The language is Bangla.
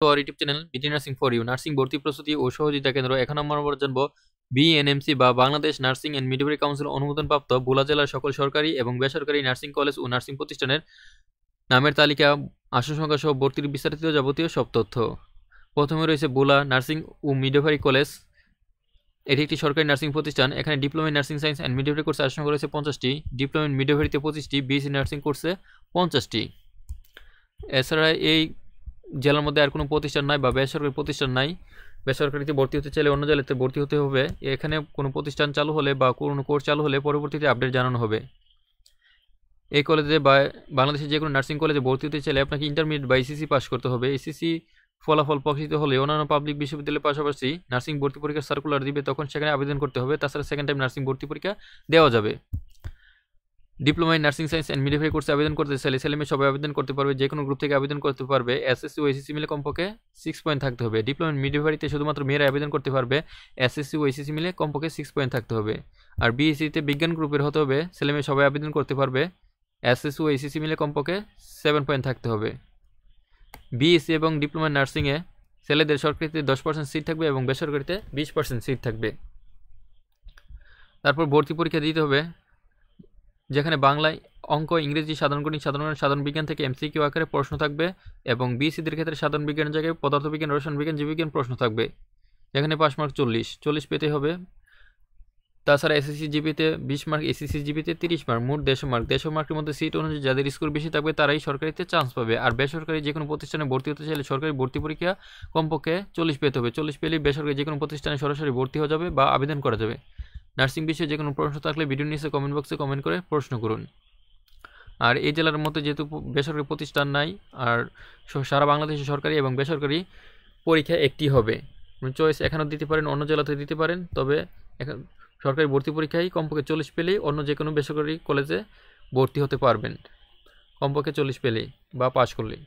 YouTube channel BT nursing for you nursing ভর্তি প্রস্তুতি ও সহযোগিতা কেন্দ্র এখন আমরা জানব বিএনএমসি বা Bangladesh nursing and midwifery council অনুমোদনপ্রাপ্ত Bhola জেলার সকল সরকারি এবং বেসরকারি নার্সিং কলেজ ও নার্সিং প্রতিষ্ঠানের নামের তালিকা, আসন সংখ্যা সহ ভর্তির বিস্তারিত যাবতীয় সব তথ্য। প্রথমে রয়েছে বোলা নার্সিং ও মিডওয়ারি কলেজ এটি একটি সরকারি নার্সিং প্রতিষ্ঠান। এখানে diploma nursing science and midwifery কোর্সে আসন রয়েছে পঞ্চাশটি। ডিপ্লোমা মিডওয়ারিতে পঁচিশটি বিএসসি নার্সিং কোর্সে পঞ্চাশটি। এছাড়া এই জেলার মধ্যে আর কোনো প্রতিষ্ঠান নাই বা বেসরকারি প্রতিষ্ঠান নাই। বেসরকারিতে ভর্তি হতে চাইলে অন্য জেলাতে ভর্তি হতে হবে। এখানে কোনো প্রতিষ্ঠান চালু হলে বা কোনো কোর্স চালু হলে পরবর্তীতে আপডেট জানানো হবে। এই কলেজে বা বাংলাদেশের যে কোনো নার্সিং কলেজে ভর্তি হতে চাইলে আপনাকে ইন্টারমিডিয়েট বা এসিসি পাস করতে হবে। এসিসি ফলাফল প্রকাশিত হলে অন্যান্য পাবলিক বিশ্ববিদ্যালয়ের পাশাপাশি নার্সিং ভর্তি পরীক্ষার সার্কুলার দিবে, তখন সেখানে আবেদন করতে হবে। তাছাড়া সেকেন্ড টাইম নার্সিং ভর্তি পরীক্ষা দেওয়া যাবে। Diploma in nursing science and midwifery কোর্সে আবেদন করতে চাইলে ছেলে মেয়ে সবাই আবেদন করতে পারবে, যে কোনো গ্রুপ থেকে আবেদন করতে পারবে। এসএসসি ও এসএসসি মিলে কমপক্ষে সিক্স পয়েন্ট থাকতে হবে। ডিপ্লোমা ইন মিডিফাইতে শুধুমাত্র মেয়েরা আবেদন করতে পারবে এসএসসি ও এসএসসি মিলে কমপক্ষে সিক্স পয়েন্ট থাকতে হবে। আর বিএসসিতে বিজ্ঞান গ্রুপের হতে হবে, ছেলে মেয়ে সবাই আবেদন করতে পারবে এসএসসি ও এসএসসি মিলে কমপক্ষে সেভেন পয়েন্ট থাকতে হবে। বিএসসি এবং ডিপ্লোমা নার্সিংয়ে ছেলেদের সরকারিতে দশ পার্সেন্ট সিট থাকবে এবং বেসরকারিতে বিশ পার্সেন্ট সিট থাকবে। তারপর ভর্তি পরীক্ষা দিতে হবে। যেখানে বাংলায় অঙ্ক, ইংরেজি, সাধারণ গণিত, সাধারণ সাধারণ বিজ্ঞান থেকে এমসিকিউ আকারে প্রশ্ন থাকবে এবং বিসিদের ক্ষেত্রে সাধারণ বিজ্ঞানের জায়গায় পদার্থবিজ্ঞান, রসায়ন বিজ্ঞান, জীববিজ্ঞান প্রশ্ন থাকবে। যেখানে পাস মার্ক চল্লিশ চল্লিশ পেতে হবে। তাছাড়া এসএসসি জিপিতে বিশ মার্ক এসএসসি জিপিতে তিরিশ মার্ক, মোট দেড়শো মার্ক। দেড়শো মার্কের মধ্যে সিট অনুযায়ী যাদের স্কোর বেশি থাকবে তারাই সরকারিতে চান্স পাবে। আর বেসরকারি যে কোনো প্রতিষ্ঠানে ভর্তি হতে চাইলে সরকারি ভর্তি পরীক্ষা কমপক্ষে চল্লিশ পেতে হবে। চল্লিশ পেলেই বেসরকারি যে কোনো প্রতিষ্ঠানে সরাসরি ভর্তি হয়ে যাবে বা আবেদন করা যাবে। নার্সিং বিষয়ে যে কোনো প্রশ্ন থাকলে ভিডিও নিচে কমেন্ট বক্সে কমেন্ট করে প্রশ্ন করুন। আর এই জেলার মধ্যে যেহেতু বেসরকারি প্রতিষ্ঠান নাই, আর সারা বাংলাদেশে সরকারি এবং বেসরকারি পরীক্ষা একটি হবে। চয়েস এখানেও দিতে পারেন, অন্য জেলাতে দিতে পারেন, তবে এখন সরকারি ভর্তি পরীক্ষায় কমপক্ষে চল্লিশ পেলেই অন্য যে কোনো বেসরকারি কলেজে ভর্তি হতে পারবেন। কমপক্ষে চল্লিশ পেলেই বা পাশ করলেই।